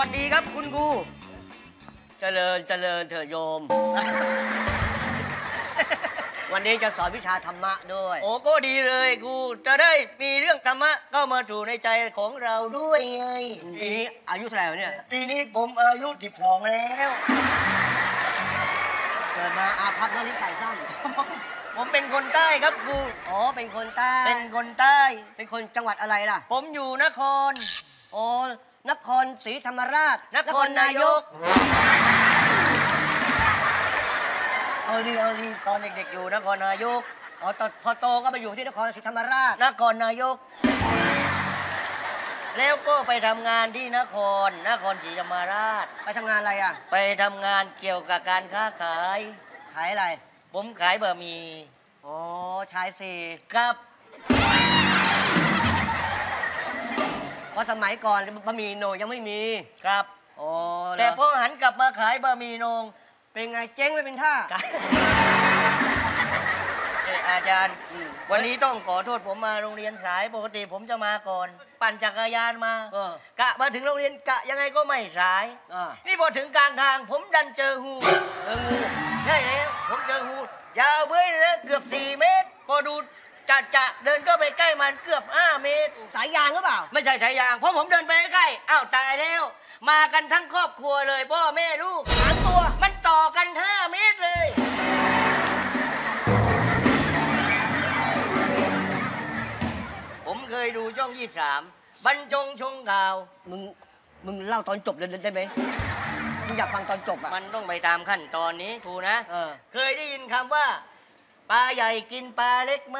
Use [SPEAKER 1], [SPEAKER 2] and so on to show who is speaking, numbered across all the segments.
[SPEAKER 1] วัสดีครับคุณครู
[SPEAKER 2] เจริญเจริญเถอะโยม วันนี้จะสอนวิชาธรรมะด้วย
[SPEAKER 1] โอ้ก็ดีเลยครูจะได้มีเรื่องธรรมะเข้ามาถูในใจของเราด้วยไง
[SPEAKER 2] ปีนี้อายุเท่าไหร่วะเนี่ย
[SPEAKER 1] ปีนี้ผมอายุ12แล้ว
[SPEAKER 2] เกิดมาอาภัพน้องลิ้นไก่สั้น
[SPEAKER 1] ผมเป็นคนใต้ครับครู
[SPEAKER 2] อ๋อเป็นคนใต้
[SPEAKER 1] เป็นคนใต้
[SPEAKER 2] เป็นคนจังหวัดอะไรล่ะ
[SPEAKER 1] ผมอยู่นคร
[SPEAKER 2] อ๋อ นครศรีธรรมราช
[SPEAKER 1] นครนายก เอาดีเอาดีตอนเด็กๆอยู่นครนายก
[SPEAKER 2] อ๋อตอนพอโตก็ไปอยู่ที่นครศรีธรรมราช
[SPEAKER 1] นครนายก แล้วก็ไปทำงานที่นคร นครศรีธรรมราช
[SPEAKER 2] ไปทำงานอะไรอะ
[SPEAKER 1] ไปทำงานเกี่ยวกับการค้าขาย
[SPEAKER 2] ขายอะไร
[SPEAKER 1] ผมขายบะหมี่
[SPEAKER 2] อ๋อชายสี่
[SPEAKER 1] ครับ
[SPEAKER 2] เพราะสมัยก่อนบะหมี่โหนงยังไม่มี
[SPEAKER 1] ครับ
[SPEAKER 2] อ๋อ
[SPEAKER 1] แต่
[SPEAKER 2] เห
[SPEAKER 1] พ
[SPEAKER 2] รอ
[SPEAKER 1] อหันกลับมาขายบะหมี่โหนง
[SPEAKER 2] เป็นไงเจ๊งไม่เป็นท่า
[SPEAKER 1] ขายเอ่ออาจารย์
[SPEAKER 2] อืม
[SPEAKER 1] วันนี้ต้องขอโทษผมมาโรงเรียนสายปกติผมจะมาก่อน ปั่นจักรยานมา
[SPEAKER 2] เออ
[SPEAKER 1] กะมาถึงโรงเรียนกะยังไงก็ไม่สาย
[SPEAKER 2] อ่า
[SPEAKER 1] นี่พอถึงกลางทาง ผมดันเจอหู
[SPEAKER 2] เอองู
[SPEAKER 1] ใช่แล้วผมเจอหูยาวเบ้ยเลยนะเกือบ4เมตร พอดู จะจะเดินก็ไปใกล้มันเกือบ5เมตร
[SPEAKER 2] สายยางหรือเปล่า
[SPEAKER 1] ไม่ใช่สายยาง เพราะผมเดินไปใกล้ๆอ้าวตายแล้ว มากันทั้งครอบครัวเลยพ่อแม่ลูก
[SPEAKER 2] สามตัว
[SPEAKER 1] มันต่อกัน 5 เมตรเลย ผมเคยดูช่อง 23 บรรจงชงข่าว
[SPEAKER 2] มึง มึงเล่าตอนจบเลยได้ไหมมึงอยากฟังตอนจบอะ
[SPEAKER 1] มันต้องไปตามขั้นตอนนี้ครูนะ
[SPEAKER 2] เออ
[SPEAKER 1] เคยได้ยินคำว่า ปลาใหญ่กินปลาเล็กไหม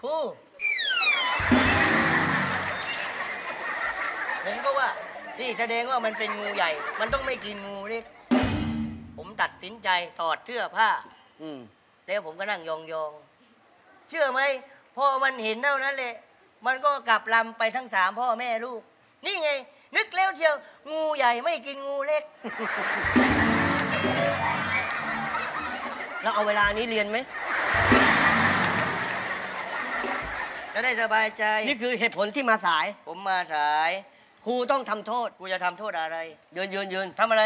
[SPEAKER 1] ครูผมก็ว่า นี่แสดงว่ามันเป็นงูใหญ่ มันต้องไม่กินงูเล็ก ผมตัดสินใจถอดเสื้อผ้า
[SPEAKER 2] อืม
[SPEAKER 1] แล้วผมก็นั่งยองๆ เชื่อไหมพอมันเห็นเท่านั้นแหละมันก็กลับลำไปทั้งสามพ่อแม่ลูก นี่ไง นึกแล้วเชียว งูใหญ่ไม่กินงูเล็ก
[SPEAKER 2] แล้วเอาเวลานี้เรียนไหม
[SPEAKER 1] จะได้สบายใจ
[SPEAKER 2] นี่คือเหตุผลที่มาสาย
[SPEAKER 1] ผมมาสาย
[SPEAKER 2] ครูต้องทำโทษ
[SPEAKER 1] กูจะทำโทษอะไร
[SPEAKER 2] ยืนยืนยืน
[SPEAKER 1] ทำอะไร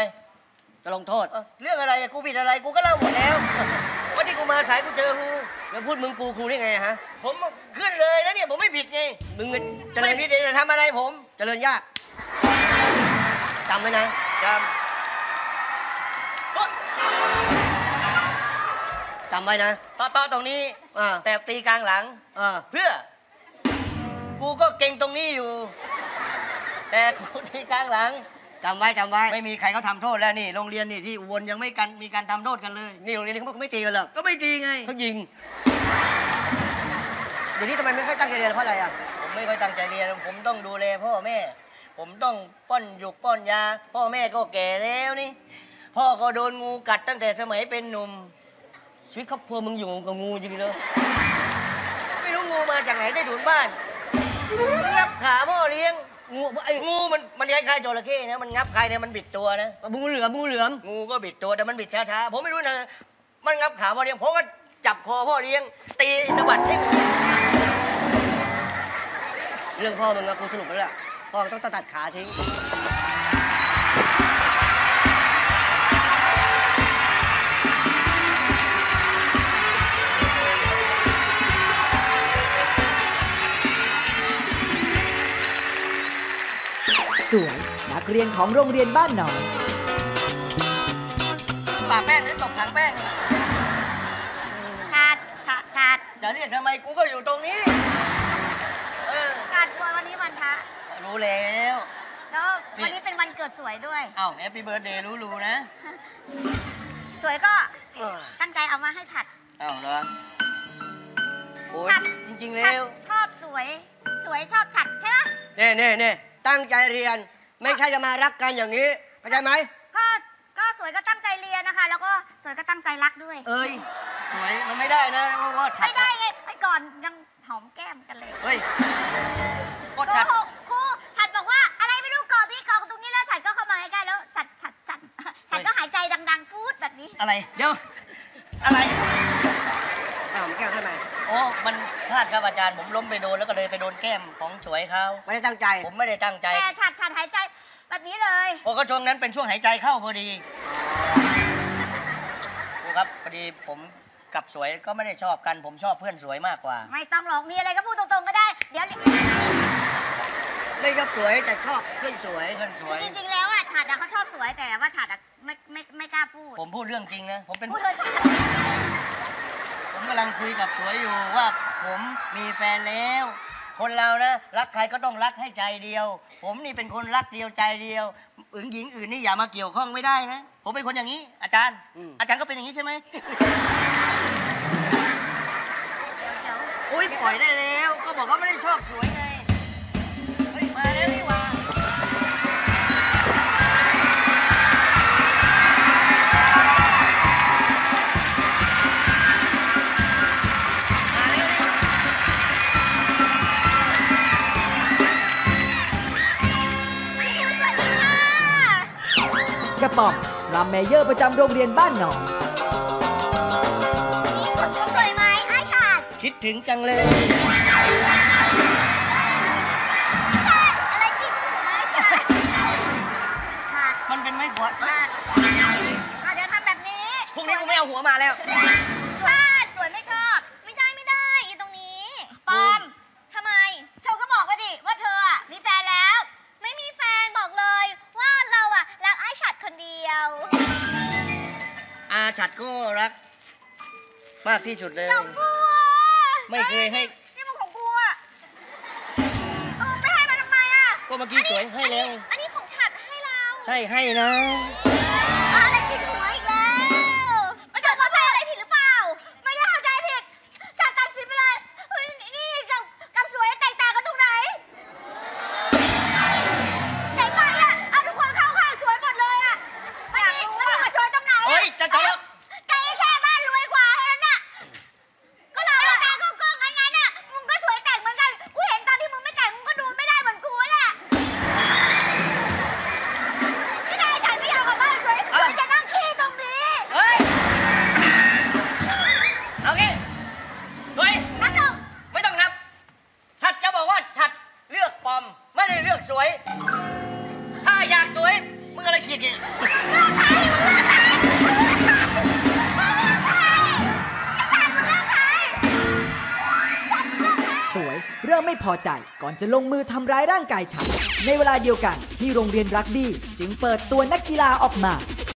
[SPEAKER 2] จะลงโทษ
[SPEAKER 1] เอ้าเรื่องอะไรอะกูผิดอะไร กูก็เล่าหมดแล้วว่าที่กูมาสายกูเจองู
[SPEAKER 2] แล้วพูดมึงกูครูได้ไงฮะ
[SPEAKER 1] ผมขึ้นเลยนะเนี่ย ผมไม่ผิดไง
[SPEAKER 2] มึงเจริ
[SPEAKER 1] ไม่
[SPEAKER 2] ญ
[SPEAKER 1] ผิดเลยจะทำอะไรผม
[SPEAKER 2] เจริญยากจำไว้นะ
[SPEAKER 1] จำ
[SPEAKER 2] จำไว้นะ
[SPEAKER 1] ต่อต่อตรงนี้
[SPEAKER 2] อ่า
[SPEAKER 1] แต่ตีกลางหลัง
[SPEAKER 2] อ่า
[SPEAKER 1] เพื่อ กูก็เก่งตรงนี้อยู่ แต่กูที่ข้างหลัง
[SPEAKER 2] จำไว้จำไว้
[SPEAKER 1] ไม่มีใครเขาทำโทษแล้วนี่โรงเรียนนี่ที่อุบลยังไม่กันมีการทำโทษกันเลย
[SPEAKER 2] นี่โรงเรียนนี้เขาไม่ตีกันหรอก
[SPEAKER 1] ก็ไม่ดีไง
[SPEAKER 2] เขายิงเดี๋ยวนี้ทำไมไม่ค่อยตั้งใจเรียนเพราะอะไรอะ
[SPEAKER 1] ผมไม่ค่อยตั้งใจเรียนผมต้องดูแลพ่อแม่ ผมต้องป้อนหยุกป้อนยา พ่อแม่ก็แก่แล้วนี่ พ่อก็โดนงูกัดตั้งแต่สมัยเป็นหนุ่ม
[SPEAKER 2] ชีวิตครอบครัวมึงอยู่กับงูจริงๆเลย
[SPEAKER 1] ไม่รู้งูมาจากไหนได้ถุนบ้านงับขาพ่อเลี้ยง
[SPEAKER 2] งูไอ้
[SPEAKER 1] งูมันมันคล้ายๆจระเข้นะมันงับใครเนี่ยมันบิดตัวนะ
[SPEAKER 2] งูเหลือมงูเหลือม
[SPEAKER 1] งูก็บิดตัวแต่มันบิดช้าๆผมไม่รู้นะ มันงับขาพ่อเลี้ยงผมก็จับคอพ่อเลี้ยง ตีสะบัดให้งู
[SPEAKER 2] เรื่องพ่อมึงอะกูสรุปแล้วแหละพ่อต้องตัดขาทิ้ง
[SPEAKER 3] สวย นักเรียนของโรงเรียนบ้านหนอง
[SPEAKER 1] ปากแป้งหรือตบถังแป้ง
[SPEAKER 4] ชัดชัดชัด
[SPEAKER 1] จะเรียกทำไมกูก็อยู่ตรงนี้ เออ
[SPEAKER 4] ชัดวันนี้วันพระ
[SPEAKER 1] รู้แล้ว
[SPEAKER 4] แล้ววันนี้เป็นวันเกิดสวยด้วย
[SPEAKER 1] เอ้าแฮปปี้เบิร์ดเดย์รู้ๆนะ
[SPEAKER 4] สวยก็
[SPEAKER 1] เออ
[SPEAKER 4] ตั้งใจเอามาให้ฉัด
[SPEAKER 1] เอ้าเหรอโอ้ย
[SPEAKER 4] ชัด
[SPEAKER 1] จริงๆ
[SPEAKER 4] ฉั
[SPEAKER 1] แล้
[SPEAKER 4] ด
[SPEAKER 1] ว
[SPEAKER 4] ชอบสวย สวยชอบฉัดใช่ไหม
[SPEAKER 2] เน่เน่เน่ ตั้งใจเรียน ไม่ใช่จะมารักกันอย่างนี้เข้าใจไหม
[SPEAKER 4] ก็ก็สวยก็ตั้งใจเรียนนะคะ แล้วก็สวยก็ตั้งใจรักด้วย
[SPEAKER 1] เอ้ยสวยมันไม่ได้นะเพราะว่าฉัด
[SPEAKER 4] ไม่ได้ไงไปก่อนยังหอมแก้มกันเลย
[SPEAKER 1] เฮ้ยก็
[SPEAKER 4] โก
[SPEAKER 1] ฉัด
[SPEAKER 4] หกครูฉัดบอกว่าอะไรไม่รู้เกาะที่เกาะตรงนี้แล้วฉัดก็เข้ามาใกล้ๆแล้วฉัดฉัดฉัดฉัดก็หายใจดัง ๆ ฟูดแบบนี้
[SPEAKER 1] อะไร เดี๋ยว
[SPEAKER 2] มั
[SPEAKER 1] นพลาดครับอาจารย์ผมล้มไปโดนแล้วก็เลยไปโดนแก้มของสวยเขา
[SPEAKER 2] ไม่ได้ตั้งใจ
[SPEAKER 1] ผมไม่ได้ตั้งใจ
[SPEAKER 4] แต่ฉัดฉัดหายใจแบบนี้เลย
[SPEAKER 1] โอ้ก็ช่วงนั้นเป็นช่วงหายใจเข้าพอดีครูครับพอดีผมกับสวยก็ไม่ได้ชอบกันผมชอบเพื่อนสวยมากกว่า
[SPEAKER 4] ไม่ต้องหรอกมีอะไรก็พูดตรงๆก็ได้ เดี๋ยว
[SPEAKER 2] ไม่ชอบสวยแต่ชอบเพื่อนสวย
[SPEAKER 1] เพื่อนสวย
[SPEAKER 4] จริงๆแล้วอะฉัดอะเขาชอบสวยแต่ว่าฉัดอะไม่ไม่ไม่กล้าพูด
[SPEAKER 1] ผมพูดเรื่องจริงนะผมเป็น
[SPEAKER 4] พูดเธอะฉัด
[SPEAKER 1] ผมกำลังคุยกับสวยอยู่ว่าผมมีแฟนแล้ว คนเรานะรักใครก็ต้องรักให้ใจเดียว ผมนี่เป็นคนรักเดียวใจเดียวอื่นหญิงอื่นนี่อย่ามาเกี่ยวข้องไม่ได้นะ ผมเป็นคนอย่างนี้ อาจารย์
[SPEAKER 2] อืม
[SPEAKER 1] อาจารย์ก็เป็นอย่างนี้ใช่ไหม ก
[SPEAKER 3] ระป๋อมรามเมเยอร์ประจำโรงเรียนบ้านหนอง
[SPEAKER 4] นี่สวยสวยไหมไอ้ฉัด
[SPEAKER 1] คิดถึงจังเลย
[SPEAKER 4] ฉัดอะไรกินหัวไอ้ฉัดฉัด
[SPEAKER 1] มันเป็นไม้ขวด
[SPEAKER 4] ฉัดอะเดี๋ยวทำแบบนี้
[SPEAKER 1] พรุ่งนี้กูไม่เอาหัวมาแล้ว
[SPEAKER 4] รัก มาก
[SPEAKER 1] ที่สุดเลย
[SPEAKER 4] เรากลัว
[SPEAKER 1] ไม่เคยให้
[SPEAKER 4] นี่มันของกูอะเออไม่ให้มันทำไมอะ
[SPEAKER 1] ก็เมื่อกี้สวยให้แล้ว
[SPEAKER 4] อันนี้ของฉัดให้เรา
[SPEAKER 1] ใช่ให้นะ
[SPEAKER 3] พอใจก่อนจะลงมือทำร้ายร่างกายฉัน ในเวลาเดียวกันที่โรงเรียนรักบี้จึงเปิดตัวนักกีฬาออกมา